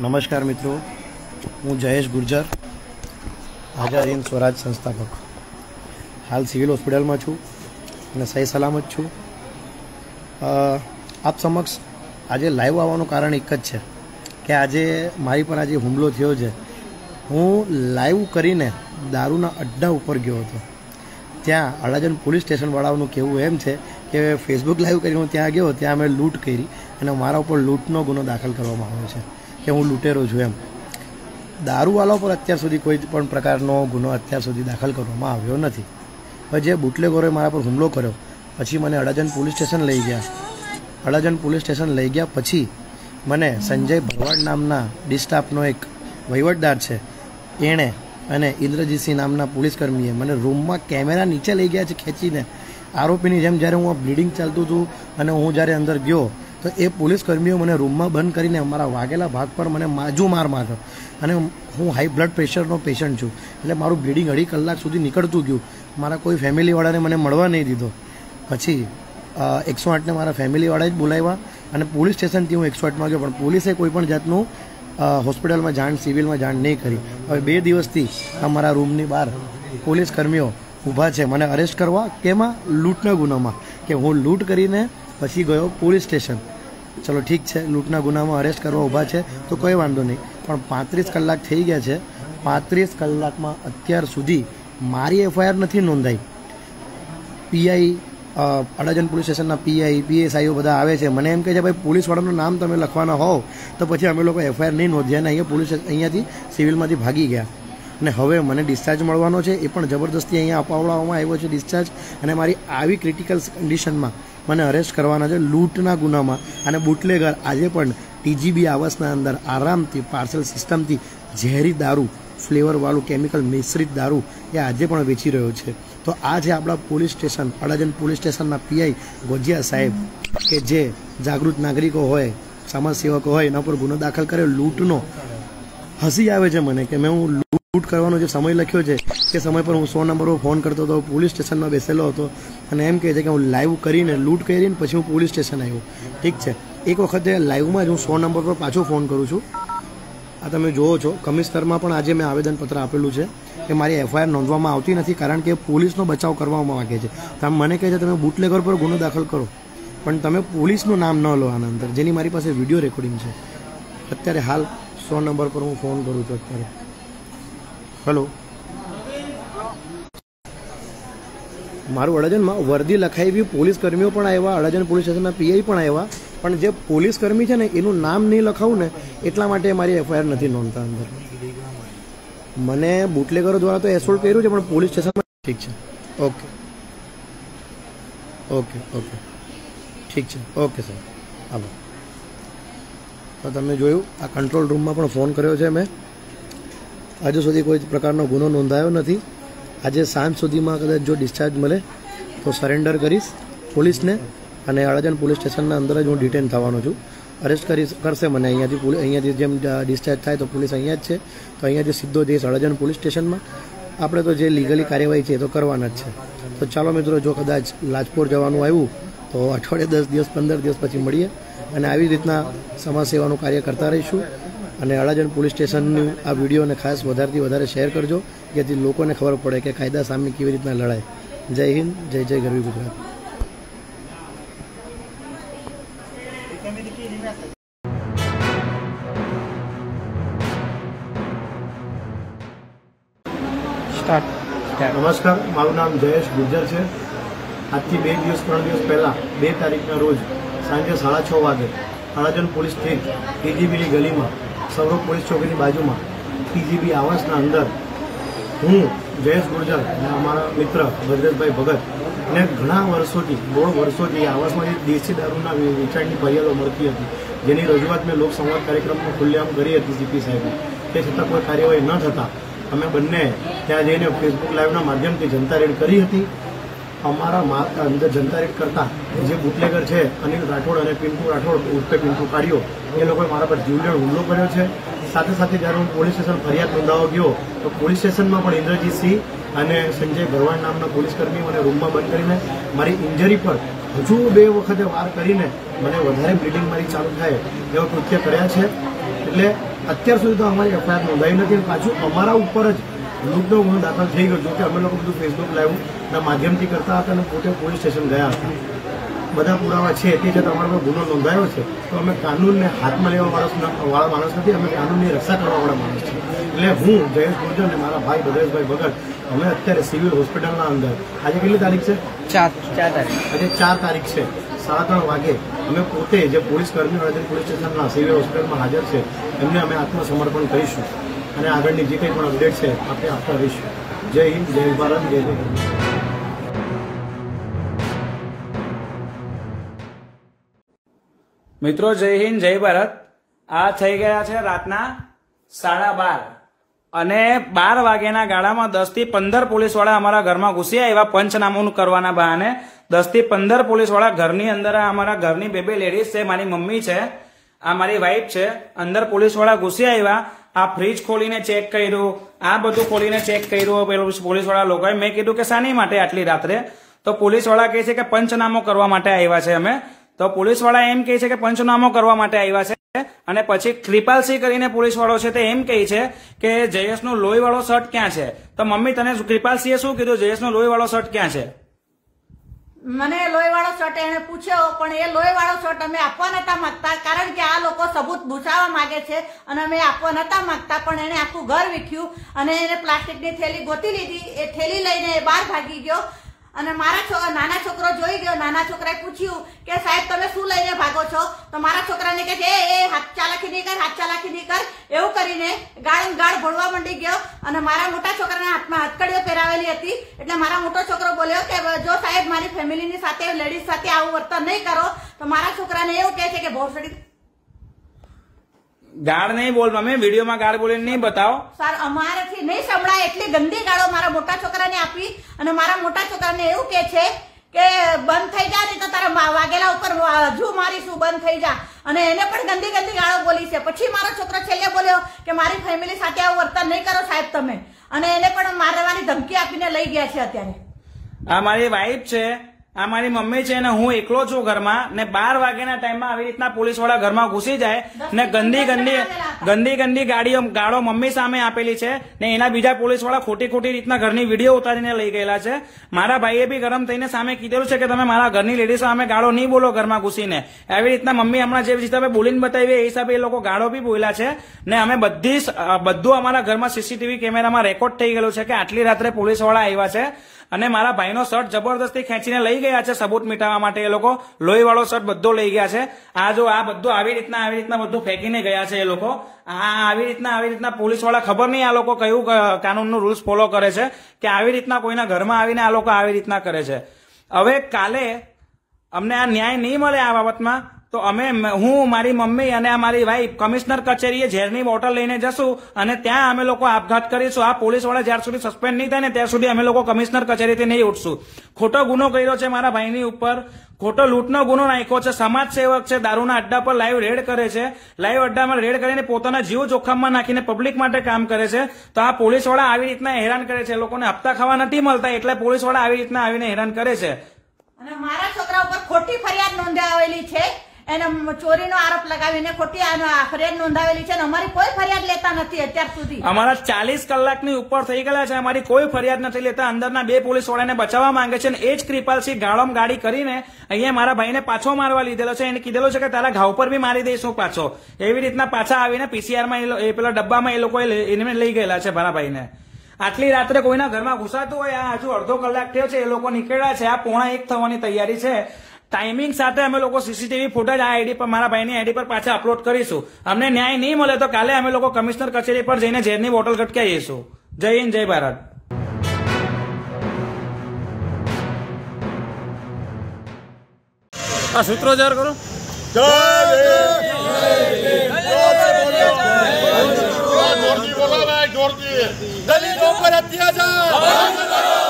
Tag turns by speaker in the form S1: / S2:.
S1: નમસ્કાર મિત્રો. હું જયેશ ગુર્જર આઝાદ હિન્દ સ્વરાજ સંસ્થાપક. હાલ સિવિલ હોસ્પિટલમાં છું અને સહી સલામત છું. આપ સમક્ષ આજે લાઈવ આવવાનું કારણ એક જ છે કે આજે મારી પર આજે હુમલો થયો છે. હું લાઈવ કરીને દારૂના અડ્ડા ઉપર ગયો હતો. ત્યાં અડાજણ પોલીસ સ્ટેશનવાળાઓનું કહેવું એમ છે કે ફેસબુક લાઈવ કરીને હું ત્યાં ગયો, ત્યાં મેં લૂંટ કરી અને મારા ઉપર લૂંટનો ગુનો દાખલ કરવામાં આવ્યો છે. કે હું લૂંટેરો છું એમ. દારૂવાલા પર અત્યાર સુધી કોઈ પણ પ્રકારનો ગુનો અત્યાર સુધી દાખલ કરવામાં આવ્યો નથી. હવે જે બુટલેગોરોએ મારા પર હુમલો કર્યો, પછી મને અડાજણ પોલીસ સ્ટેશન લઈ ગયા. અડાજણ પોલીસ સ્ટેશન લઈ ગયા પછી મને સંજય ભરવાડ નામના ડિસ્ટાફનો એક વહીવટદાર છે. એણે અને ઇન્દ્રજીતસિંહ નામના પોલીસકર્મીએ મને રૂમમાં કેમેરા નીચે લઈ ગયા છે ખેંચીને. આરોપીની જેમ જ્યારે હું બ્લીડિંગ ચાલતું હતું અને હું જ્યારે અંદર ગયો તો એ પોલીસ કર્મીઓ મને રૂમમાં બંધ કરીને અમારા વાગેલા ભાગ પર મને માજુ માર માર્યો. અને હું હાઈ બ્લડ પ્રેશરનો પેશન્ટ છું. એટલે મારું બ્લીડિંગ અઢી કલાક સુધી નીકળતું ગયું. મારા કોઈ ફેમિલીવાળાને મને મળવા નહીં દીધો. પછી એકસો આઠને મારા ફેમિલીવાળાએ જ બોલાવ્યા અને પોલીસ સ્ટેશનથી હું એકસો આઠમાં ગયો. પણ પોલીસે કોઈ પણ જાતનું હોસ્પિટલમાં જાણ, સિવિલમાં જાણ નહીં કરી. હવે બે દિવસથી આ મારા રૂમની બહાર પોલીસ કર્મીઓ ઊભા છે. મને અરેસ્ટ કરવા કેમાં લૂંટના ગુનામાં? કે હું લૂંટ કરીને પછી ગયો પોલીસ સ્ટેશન. ચલો ઠીક છે, લૂંટના ગુનામાં અરેસ્ટ કરવા ઊભા છે, તો કોઈ વાંધો નહીં. પણ પાંત્રીસ કલાક થઈ ગયા છે. પાંત્રીસ કલાકમાં અત્યાર સુધી મારી એફઆઈઆર નથી નોંધાઈ. પીઆઈ અડાજણ પોલીસ સ્ટેશનના પીઆઈ, પીએસઆઈઓ બધા આવે છે. મને એમ કહે છે, ભાઈ, પોલીસવાળાનું નામ તમે લખવાના હોવ, તો પછી અમે લોકો એફઆઈઆર નહીં નોંધ્યા અને અહીંયા પોલીસ અહીંયાથી સિવિલમાંથી ભાગી ગયા. અને હવે મને ડિસ્ચાર્જ મળવાનો છે, એ પણ જબરદસ્તી અહીંયા અપાવડાવવામાં આવ્યો છે ડિસ્ચાર્જ. અને મારી આવી ક્રિટિકલ કન્ડિશનમાં મને અરેસ્ટ કરવાના છે લૂંટના ગુનામાં. અને બુટલેગર આજે પણ ટીજીબી આવાસના અંદર આરામથી પાર્સલ સિસ્ટમથી ઝેરી દારૂ, ફ્લેવરવાળું કેમિકલ મિશ્રિત દારૂ એ આજે પણ વેચી રહ્યો છે. તો આ છે આપણા પોલીસ સ્ટેશન, અડાજણ પોલીસ સ્ટેશનના પીઆઈ ગોજિયા સાહેબ કે જે જાગૃત નાગરિકો હોય સમાજ સેવકો હોય, એના પર ગુનો દાખલ કર્યો, લૂંટનો. હસી આવે છે મને કે મેં હું લૂંટ કરવાનો જે સમય લખ્યો છે તે સમય પર હું સો નંબર પર ફોન કરતો હતો, પોલીસ સ્ટેશનમાં બેસેલો હતો અને એમ કહે છે કે હું લાઈવ કરીને લૂંટ કરીને પછી હું પોલીસ સ્ટેશન આવ્યો. ઠીક છે. એક વખતે લાઈવમાં જ હું સો નંબર પર પાછો ફોન કરું છું. આ તમે જુઓ છો, કમિશનરમાં પણ આજે મેં આવેદનપત્ર આપેલું છે કે મારી એફઆઈઆર નોંધવામાં આવતી નથી કારણ કે પોલીસનો બચાવ કરવામાં માગે છે. તમે મને કહે છે, તમે બુટલેગર પર ગુનો દાખલ કરો. પણ તમે પોલીસનું નામ ન લો આના અંદર, જેની મારી પાસે વીડિયો રેકોર્ડિંગ છે. અત્યારે હાલ સો નંબર પર હું ફોન કરું છું અત્યારે. હલો. મારું અડજનમાં વર્દી લખાવી પોલીસ કર્મીઓ પણ આવ્યા, અડાજણ પોલીસ સ્ટેશનના પીઆઈ પણ આવ્યા. પણ જે પોલીસ કર્મી છે ને, એનું નામ નહીં લખાવું ને, એટલા માટે મારી એફઆઈઆર નથી નોંધતા અંદર. મને બુટલેગરો દ્વારા તો એસોલ્ટ કર્યું છે, પણ પોલીસ સ્ટેશનમાં ઠીક છે. ઓકે. Okay okay. ઠીક છે. Okay, sir. આભાર. તો તમે જોયું, આ કંટ્રોલ રૂમમાં પણ ફોન કર્યો છે મેં. હજુ સુધી કોઈ પ્રકારનો ગુનો નોંધાયો નથી. આજે સાંજ સુધીમાં કદાચ જો ડિસ્ચાર્જ મળે, તો સરેન્ડર કરીશ પોલીસને અને અડાજણ પોલીસ સ્ટેશનના અંદર જ હું ડિટેન થવાનો છું. અરેસ્ટ કરી કરશે મને. અહીંયાથી પોલીસ અહીંયાથી જેમ ડિસ્ચાર્જ થાય તો પોલીસ અહીંયા જ છે. તો અહીંયાથી સીધો જઈશ અડાજણ પોલીસ સ્ટેશનમાં. આપણે તો જે લીગલી કાર્યવાહી છે એ તો કરવાના જ છે. તો ચાલો મિત્રો, જો કદાચ લાજપોર જવાનું આવ્યું, તો અઠવાડિયે દસ દિવસ, પંદર દિવસ પછી મળીએ અને આવી રીતના સમાજ સેવાનું કાર્ય કરતા રહીશું. અને અડાજણ પોલીસ સ્ટેશનનું આ વિડીયોને ખાસ વધારેથી વધારે શેર કરજો જેથી લોકોને ખબર પડે કે કાયદા સામે કેવી રીતના લડાય જય હિન્દ જય જય ગરવી ગુજરાત. નમસ્કાર મારું નામ જયેશ ગુર્જર છે. આજથી બે દિવસ ત્રણ દિવસ પહેલા બે તારીખના રોજ સાંજે સાડા છ વાગે અડાજણ પોલીસ સ્થિત ટીજીબીની ગલીમાં સૌરભ પોલીસ ચોકીની બાજુમાં પીજીબી આવાસના અંદર હું, જયેશ ગુર્જર અને અમારા મિત્ર ભદ્રેશભાઈ ભગત અને ઘણા વર્ષોથી, દોઢ વર્ષોથી આવાસમાં આવાસમાંથી દેશી દારૂના વેચાણની ફરિયાદો મળતી હતી, જેની રજૂઆત મેં લોકસંવાદ કાર્યક્રમમાં ખુલ્લેઆમ કરી હતી સીપી સાહેબે. તે છતાં કોઈ કાર્યવાહી ન થતાં, અમે બંને ત્યાં જઈને ફેસબુક લાઈવના માધ્યમથી જનતા રેડ કરી હતી. અમારા અંદર જનતા રેડ કરતા, જે બુટલેગર છે, અનિલ રાઠોડ અને પિન્ટુ રાઠોડ ઉર્ફે પિન્ટુ કાઢ્યો એ લોકોએ મારા પર જીવલેણ હુમલો કર્યો છે. સાથે સાથે જ્યારે હું પોલીસ સ્ટેશન ફરિયાદ નોંધાવા ગયો, તો પોલીસ સ્ટેશનમાં પણ ઇન્દ્રજીતસિંહ અને સંજય ભરવાડ નામના પોલીસકર્મી મને રૂમમાં બંધ કરીને મારી ઇન્જરી પર હજુ બે વખતે વાર કરીને મને વધારે બ્લીડિંગ મારી ચાલુ થાય એવા કૃત્ય કર્યા છે. એટલે અત્યાર સુધી તો અમારી એફઆઈઆર નોંધાઈ નથી પાછું અમારા ઉપર જ લૂંટનો ગુનો દાખલ થઈ ગયો, જોકે અમે લોકો બધું ફેસબુક લાઈવના માધ્યમથી કરતા હતા અને પોતે પોલીસ સ્ટેશન ગયા હતા. બધા પુરાવા છે તે છતાં અમારા પર ગુનો નોંધાયો છે તો અમે કાનૂનને હાથમાં લેવા માણસ વાળા માણસ નથી અમે કાનૂનની રક્ષા કરવાવાળા માણસ છીએ. એટલે હું જયેશ ગુર્જર અને મારા ભાઈ ભદ્રેશભાઈ ભગત અમે અત્યારે સિવિલ હોસ્પિટલના અંદર. આજે કેટલી તારીખ છે?
S2: ચાર ચાર તારીખ.
S1: આજે ચાર તારીખ છે. સાડા ત્રણ વાગે અમે પોતે જે પોલીસ કર્મીઓ રાધન પોલીસ સ્ટેશનના સિવિલ હોસ્પિટલમાં હાજર છે એમને અમે આત્મસમર્પણ કરીશું. અને આગળની જે કંઈ પણ અપડેટ છે આપણે આપતા રહીશું. જય હિન્દ જય ભારત જય જય
S2: મિત્રો, જય હિન્દ, જય ભારત. આ થઈ ગયા છે રાતના સાડા બાર. અને બાર વાગ્યાના ગાળામાં દસથી પંદર પોલીસવાળા અમારા ઘરમાં ઘૂસી આવ્યા પંચનામું કરવાના બહાને. દસથી પંદર પોલીસવાળા ઘરની અંદર અમારા ઘરની બે બે લેડીઝ છે, મારી મમ્મી છે, આ મારી વાઈફ છે. અંદર પોલીસવાળા ઘૂસી આવ્યા આ ફ્રીજ ખોલીને ચેક કર્યું, આ બધું ખોલીને ચેક કર્યું. પેલું પોલીસવાળા લોકોએ મેં કીધું કે શાની માટે આટલી રાત્રે? તો પોલીસવાળા કહે છે કે પંચનામો કરવા માટે આવ્યા છે અમે. તો પોલીસવાળા એમ કહે છે કે પંચનામો કરવા માટે આવ્યા છે અને પછી કૃપાલસિંહ કરીને પોલીસવાળો છે તે એમ કહે છે કે જયેશનો લોહીવાળો શર્ટ ક્યાં છે? તો મમ્મી, તને કૃપાલસિંહે શું કીધું? જયેશનો લોહીવાળો શર્ટ ક્યાં છે?
S3: મને લોહીવાળો શર્ટ એને પૂછ્યો, પણ એ લોહીવાળો શર્ટ અમે આપવા નતા માંગતા, કારણ કે આ લોકો સબૂત ભૂસાવા માંગે છે અને અમે આપવા નતા માંગતા, પણ એને આખું ઘર વીખ્યું અને એને પ્લાસ્ટિકની થેલી ગોતી લીધી. એ થેલી લઈને એ બહાર ભાગી ગયો અને મારા નાના છોકરો જોઈ ગયો, નાના છોકરાએ પૂછ્યું કે સાહેબ, તમે શું લઈને ભાગો છો? તો મારા છોકરાને કે છે, એ હાથ ચાલાકી નહીં કર, હાથ ચાલાકી નહીં કર. એવું કરીને ગાળ ગાળ ભણવા માંડી ગયો અને મારા મોટા છોકરાના હાથમાં હથકડીઓ પહેરાવેલી હતી. એટલે મારા મોટો છોકરો બોલ્યો કે જો સાહેબ, મારી ફેમિલીની સાથે, લેડીઝ સાથે આવું વર્તન નહીં કરો. તો મારા છોકરાને એવું કહે છે કે, ભોસડી
S2: ગાળ નહીં બોલ મમ્મી વિડીયોમાં ગાળ બોલીને નહીં બતાવો.
S3: સર અમારાથી નહીં સંભળાય. એટલી ગંદી ગાળો મારા મોટા છોકરાને આપી અને મારા મોટા છોકરાને એવું કે છે કે બંધ થઈ જા નહીં તો તારા વાગેલા ઉપર હજુ મારીશું બંધ થઈ જા. અને એને પણ ગંદી ગંદી ગાળો બોલી છે. પછી મારો છોકરો છેલ્લે બોલ્યો કે મારી ફેમિલી સાથે આવું વર્તન નહીં કરો સાહેબ તમે. અને એને પણ મારવાની ધમકી આપીને લઈ ગયા છે અત્યારે.
S2: આ મારી વાઈફ છે. આ મારી મમ્મી છે ને હું એકલો છું ઘરમાં ને બાર વાગ્યાના ટાઈમમાં આવી રીતના પોલીસવાળા ઘરમાં ઘૂસી જાય ને ગંદી ગંદી ગંદી ગંદી ગાડીઓ ગાળો મમ્મી સામે આપેલી છે ને એના બીજા પોલીસવાળા ખોટી ખોટી રીતના ઘરની વીડિયો ઉતારીને લઈ ગયેલા છે. મારા ભાઈએ બી ગરમ થઈને સામે કીધેલું છે કે તમે મારા ઘરની લેડીઝ સામે ગાળો નહીં બોલો ઘરમાં ઘૂસીને. આવી રીતના મમ્મી હમણાં જે હિસાબે બોલીને બતાવી એ હિસાબે એ લોકો ગાળો બી બોલ્યા છે. ને અમે બધી બધું અમારા ઘરમાં સીસીટીવી કેમેરામાં રેકોર્ડ થઈ ગયેલું છે કે આટલી રાત્રે પોલીસવાળા આવ્યા છે. અને મારા ભાઈનો શર્ટ જબરદસ્તી ખેંચીને લઈ ગયા છે સબૂત મીટાવવા માટે એ લોકો. લોહીવાળો શર્ટ બધો લઈ ગયા છે. આ જો આ બધું આવી રીતના આવી રીતના બધું ફેંકીને ગયા છે એ લોકો. આવી રીતના આવી રીતના પોલીસવાળા ખબર નહીં આ લોકો કયું કાનૂનનું રૂલ્સ ફોલો કરે છે, કે આવી રીતના કોઈના ઘરમાં આવીને આ લોકો આવી રીતના કરે છે. હવે કાલે અમને આ ન્યાય નહીં મળે આ બાબતમાં તો અમે હું, મારી મમ્મી અને મારી વાઈફ કમિશનર કચેરીએ ઝેરની બોટલ લઈને જશું અને ત્યાં અમે લોકો આપઘાત કરીશું. આ પોલીસવાળા જ્યાર સુધી સસ્પેન્ડ નહીં થાય ને ત્યાં સુધી અમે લોકો કમિશનર કચેરીથી નહીં ઉઠશું. ખોટો ગુનો કર્યો છે મારા ભાઈની ઉપર. ખોટો લૂંટનો ગુનો નાખ્યો છે. સમાજ સેવક છે. દારૂના અડ્ડા પર લાઈવ રેડ કરે છે. લાઈવ અડ્ડામાં રેડ કરીને પોતાના જીવ જોખમમાં નાખીને પબ્લિક માટે કામ કરે છે. તો આ પોલીસવાળા આવી રીતના હેરાન કરે છે. લોકોને હપ્તા ખાવા નથી મળતા. એટલે પોલીસવાળા આવી રીતના આવીને હેરાન કરે છે.
S3: અને મારા છોકરા ઉપર ખોટી ફરિયાદ નોંધાવેલી છે. એને ચોરીનો આરોપ લગાવીને ખોટી ફરિયાદ નોંધાવેલી છે અને અમારી કોઈ ફરિયાદ લેતા નથી અત્યાર સુધી.
S2: અમારા ચાલીસ કલાકની ઉપર થઈ ગયેલા છે. અમારી કોઈ ફરિયાદ નથી લેતા. અંદરના બે પોલીસ વાળાને બચાવવા માંગે છે અને એ જ કૃપાલસિંહ ગાળમ ગાડી કરીને અહીંયા મારા ભાઈને પાછો મારવા લીધેલો છે. એને કીધેલો છે કે તારા ઘાવ પર બી મારી દઈશું પાછો. એવી રીતના પાછા આવીને પીસીઆરમાં એ પેલા ડબ્બામાં એ લોકોએ એને લઈ ગયેલા છે મારા ભાઈને. આટલી રાત્રે કોઈના ઘરમાં ઘુસાતું હોય, આ હજુ અડધો કલાક થયો છે. એ લોકો નીકળ્યા છે. આ પોણા એક થવાની તૈયારી છે. ટાઈમિંગ સાથે અમે લોકો સીસીટીવી ફૂટેજ આ આઈડી પર મારા ભાઈની આઈડી પર પાછા અપલોડ કરીશું અમને ન્યાય નહીં મળે તો કાલે અમે લોકો કમિશનર કચેરી પર જઈને ઝેરની બોટલ ગટકાઈ જઈશું જય હિન્દ જય ભારત
S4: આ સૂત્રોચ્ચાર કરો
S5: દલિતો પર અત્યાચાર